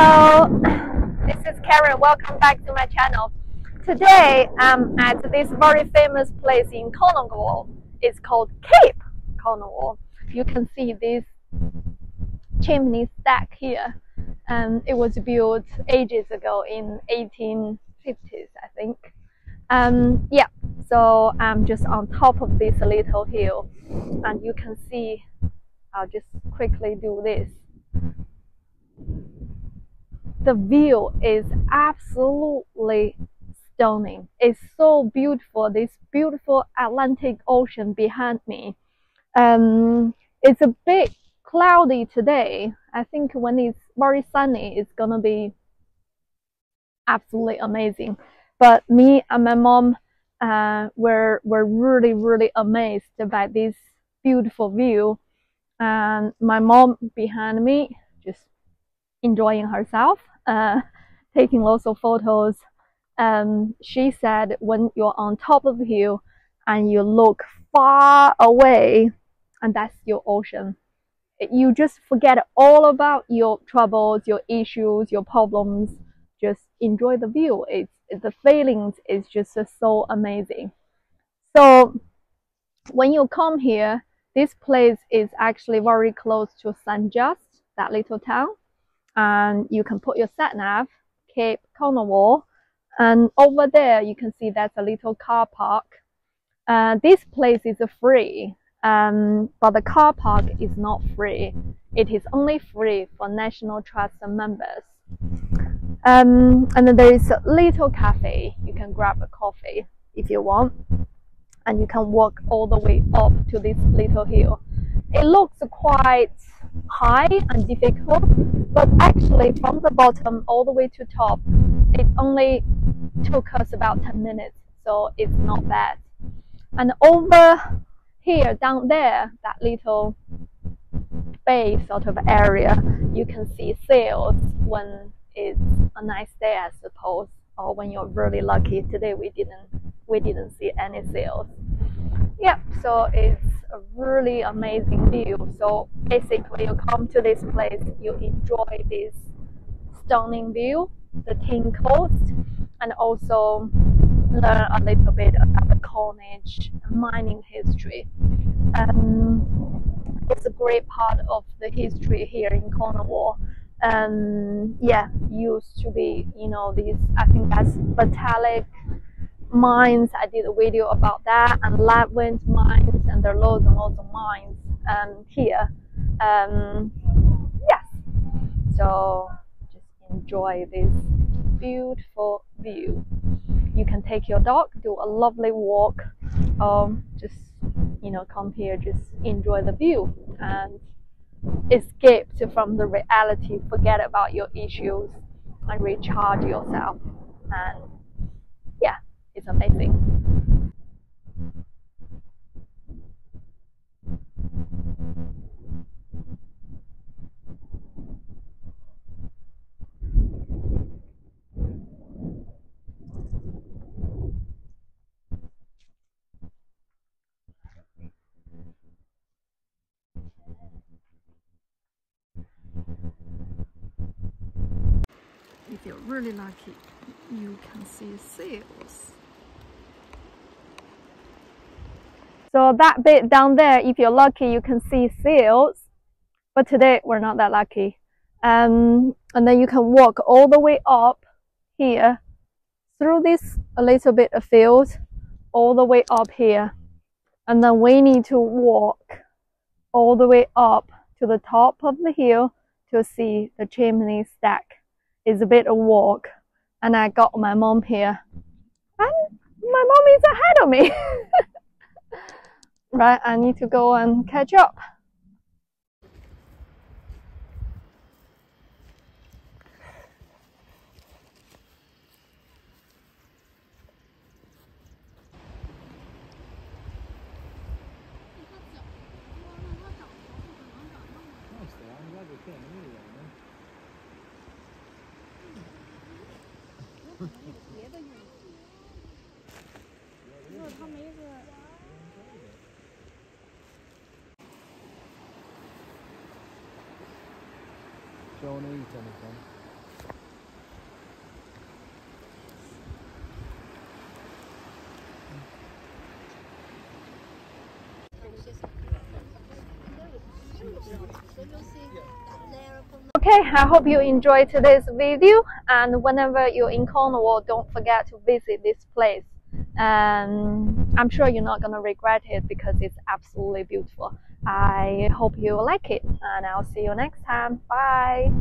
Hello, this is Kerin. Welcome back to my channel. Today I'm at this very famous place in Cornwall. It's called Cape Cornwall. You can see this chimney stack here. Um, it was built ages ago in 1850s, I think. Um, yeah, so I'm just on top of this little hill, and you can see. I'll just quickly do this the view is absolutely stunning. It's so beautiful. This beautiful Atlantic Ocean behind me. Um, it's a bit cloudy today. I think when it's very sunny, it's gonna be absolutely amazing. But me and my mom uh, were were really really amazed by this beautiful view. And my mom behind me just enjoying herself, uh, taking lots of photos. Um, she said when you're on top of the hill and you look far away, and that's your ocean, you just forget all about your troubles, your issues, your problems. Just enjoy the view. It's the feelings is just so amazing. So when you come here, this place is actually very close to St. Just, that little town and you can put your sat nav, Cape Cornwall, and over there you can see there's a little car park. Uh, this place is free, um, but the car park is not free. It is only free for National Trust members. Um, and then there is a little cafe. You can grab a coffee if you want, and you can walk all the way up to this little hill. It looks quite high and difficult, but actually from the bottom all the way to top, it only took us about 10 minutes, so it's not bad. And over here, down there, that little bay sort of area, you can see sails when it's a nice day, I suppose, or when you're really lucky. Today we didn't we didn't see any sails. Yep, so it's a really amazing view. So basically, you come to this place, you enjoy this stunning view, the King Coast, and also learn a little bit about the Cornish mining history. Um, it's a great part of the history here in Cornwall. Um, yeah, used to be, you know, these, I think that's Botallack mines. I did a video about that and Ladwint mines and there are loads and loads of mines um, here. Um, yes, so just enjoy this beautiful view. You can take your dog, do a lovely walk, um, just you know come here, just enjoy the view and escape from the reality. Forget about your issues and recharge yourself and yeah, it's amazing. If you're really lucky, you can see seals. So that bit down there, if you're lucky, you can see seals. But today we're not that lucky. Um, and then you can walk all the way up here through this a little bit of field all the way up here. And then we need to walk all the way up to the top of the hill to see the chimney stack. It's a bit of walk. And I got my mom here. And my mom is ahead of me. right? I need to go and catch up. don't eat anything. Okay, I hope you enjoyed today's video and whenever you're in Cornwall, don't forget to visit this place. And I'm sure you're not gonna regret it because it's absolutely beautiful. I hope you like it and I'll see you next time. Bye.